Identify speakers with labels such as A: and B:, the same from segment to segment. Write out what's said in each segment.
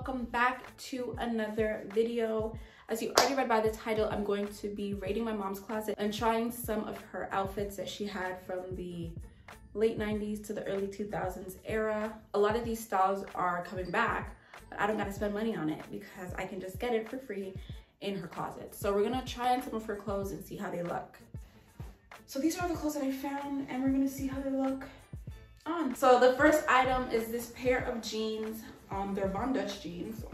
A: welcome back to another video. As you already read by the title, I'm going to be raiding my mom's closet and trying some of her outfits that she had from the late 90s to the early 2000s era. A lot of these styles are coming back, but I don't gotta spend money on it because I can just get it for free in her closet. So we're gonna try on some of her clothes and see how they look. So these are the clothes that I found and we're gonna see how they look on. So the first item is this pair of jeans. Um, they're Von Dutch jeans.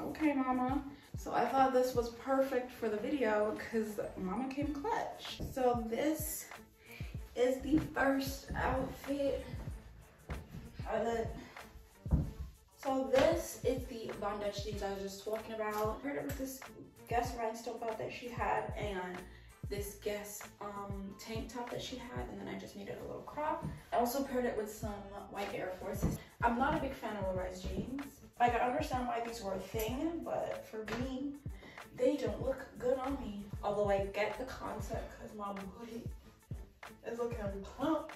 A: Okay, mama. So I thought this was perfect for the video because mama came clutch. So this is the first outfit. So this is the Von Dutch jeans I was just talking about. I heard it was this Guess rhinestone belt that she had and this Guess um, tank top that she had and then I just made it a little crop. I also paired it with some white Air Forces. I'm not a big fan of low-rise jeans. Like I understand why these were a thing, but for me, they don't look good on me. Although I get the concept because my booty is looking plump.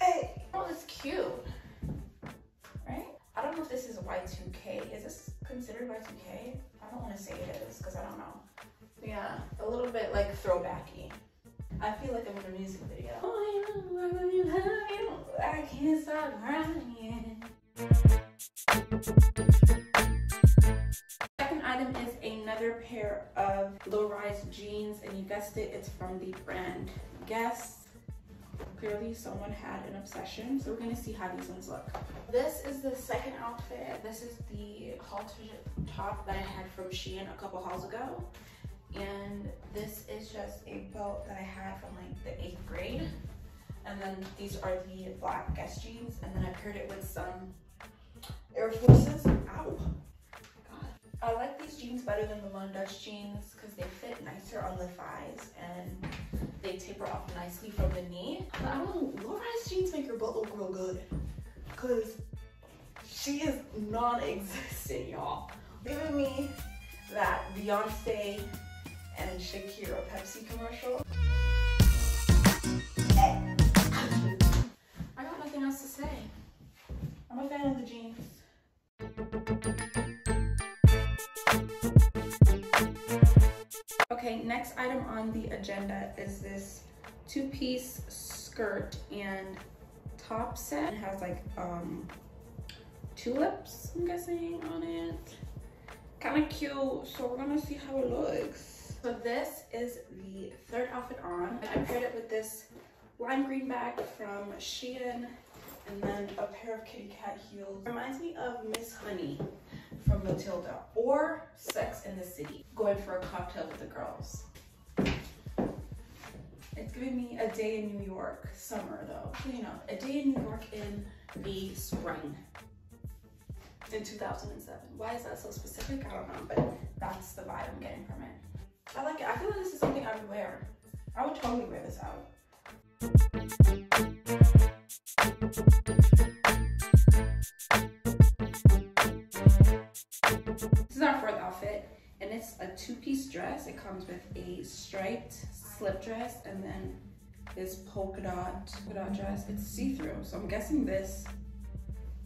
A: Hey, oh, it's cute, right? I don't know if this is Y2K. Is this considered Y2K? I don't want to say it is because I don't know. Yeah, a little bit like throwbacky. I feel like I'm in a music video. Oh, I can't stop. Second item is another pair of low-rise jeans, and you guessed it, it's from the brand Guess. Clearly someone had an obsession, so we're gonna see how these ones look. This is the second outfit. This is the halter top that I had from Shein a couple hauls ago and this is just a belt that I had from like the eighth grade. And then these are the black Guess jeans, and then I paired it with some Air Forces. Ow. God. I like these jeans better than the Von Dutch jeans because they fit nicer on the thighs and they taper off nicely from the knee. But I don't know, low-rise jeans make your butt look real good because she is non-existent, y'all. Giving me that Beyonce and Shakira Pepsi commercial. A fan of the jeans. Okay, next item on the agenda is this two-piece skirt and top set. It has like um, tulips, I'm guessing, on it. Kind of cute, so we're gonna see how it looks. So this is the third outfit on. I paired it with this lime green bag from Shein and then a pair of kitty cat heels. Reminds me of Miss Honey from Matilda or Sex in the City, going for a cocktail with the girls. It's giving me a day in New York, summer though. You know, a day in New York in the spring in 2007. Why is that so specific? I don't know, but that's the vibe I'm getting from it. I like it. I feel like this is something I would wear. I would totally wear this out. Slip dress and then this polka dot, polka dot dress. It's see-through, so I'm guessing this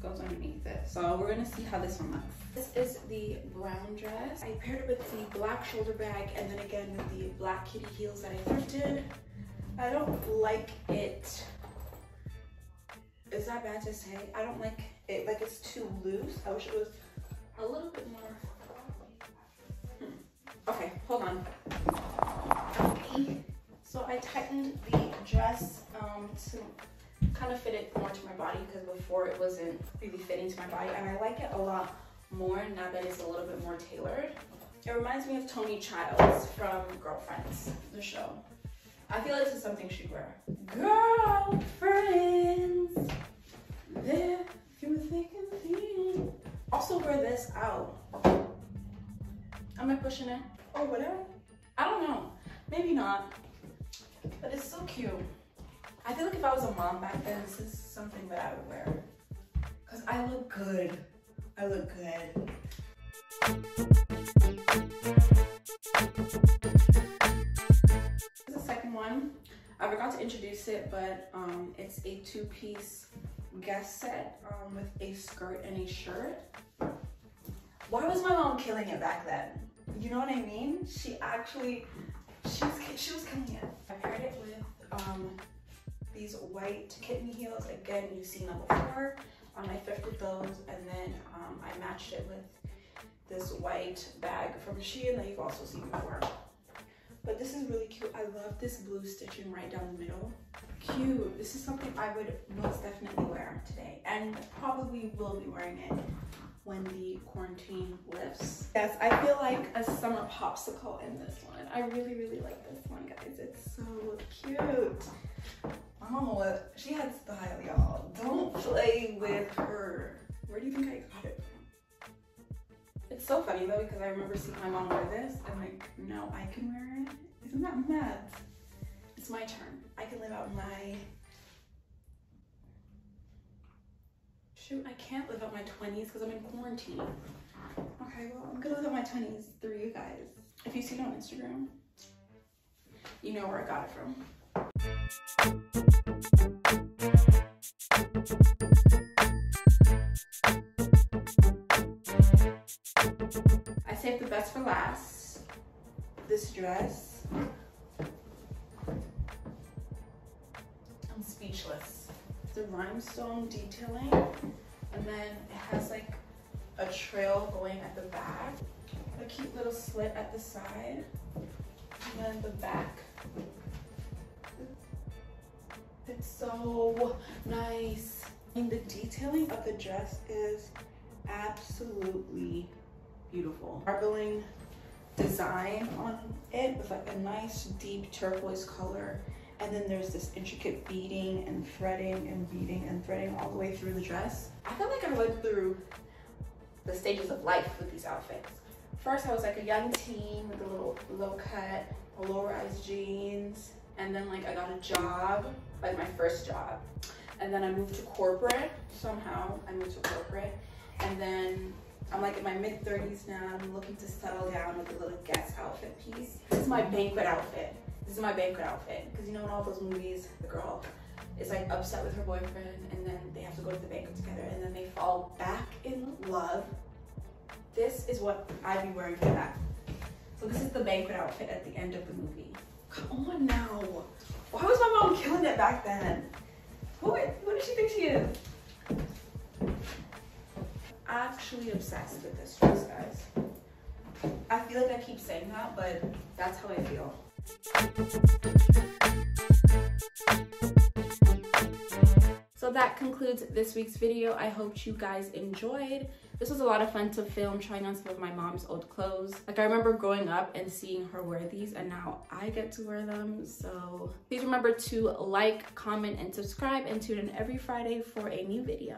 A: goes underneath it. So we're gonna see how this one looks. This is the brown dress. I paired it with the black shoulder bag and then again with the black kitty heels that I thrifted. I don't like it. Is that bad to say? I don't like it, like it's too loose. I wish it was a little bit more. Hmm. Okay, hold on. So I tightened the dress um, to kind of fit it more to my body because before it wasn't really fitting to my body and I like it a lot more now that it's a little bit more tailored. It reminds me of Toni Childs from Girlfriends, the show. I feel like this is something she'd wear. Girlfriends, this is something that I would wear. Cause I look good. I look good. This is the second one. I forgot to introduce it, but um, it's a two-piece Guess set um, with a skirt and a shirt. why was my mom killing it back then? You know what I mean? She actually, she was, she was killing it. I paired it with um, these white kitten heels. Again, you've seen them before. Um, I thrifted those and then um, I matched it with this white bag from Shein that you've also seen before. But this is really cute. I love this blue stitching right down the middle. Cute. This is something I would most definitely wear today and probably will be wearing it when the quarantine lifts. Yes, I feel like a summer popsicle in this one. I really, really like this one, guys. It's so cute. My mama was, she had style, y'all. Don't play with her. Where do you think I got it from? It's so funny though, because I remember seeing my mom wear this. I'm like, no, I can wear it. Isn't that mad? It's my turn. I can live out my shoot, I can't live out my 20s because I'm in quarantine. Okay, well, I'm gonna live out my 20s through you guys. If you see it on Instagram, you know where I got it from. I saved the best for last. This dress. I'm speechless. The rhinestone detailing and then it has like a trail going at the back, a cute little slit at the side, and then the back. It's so nice. And the detailing of the dress is absolutely beautiful. Marbling design on it with like a nice deep turquoise color and then there's this intricate beading and threading and beading and threading all the way through the dress. I feel like I went through the stages of life with these outfits. First, I was like a young teen with a little low cut, low-rise jeans, and then like I got a job, like my first job. And then I moved to corporate, somehow I moved to corporate. And then I'm like in my mid 30s now, I'm looking to settle down with a little guest outfit piece. This is my banquet outfit. This is my banquet outfit. Because you know in all those movies, the girl is like upset with her boyfriend and then they have to go to the banquet together and then they fall back in love. This is what I'd be wearing for that. So this is the banquet outfit at the end of the movie. Come on now. Why was my mom killing it back then? Who, who does she think she is? Actually obsessed with this dress, guys. I feel like I keep saying that, but that's how I feel. So that concludes this week's video. I hope you guys enjoyed. This was a lot of fun to film trying on some of my mom's old clothes. Like I remember growing up and seeing her wear these and now I get to wear them. So please remember to like, comment, and subscribe and tune in every Friday for a new video.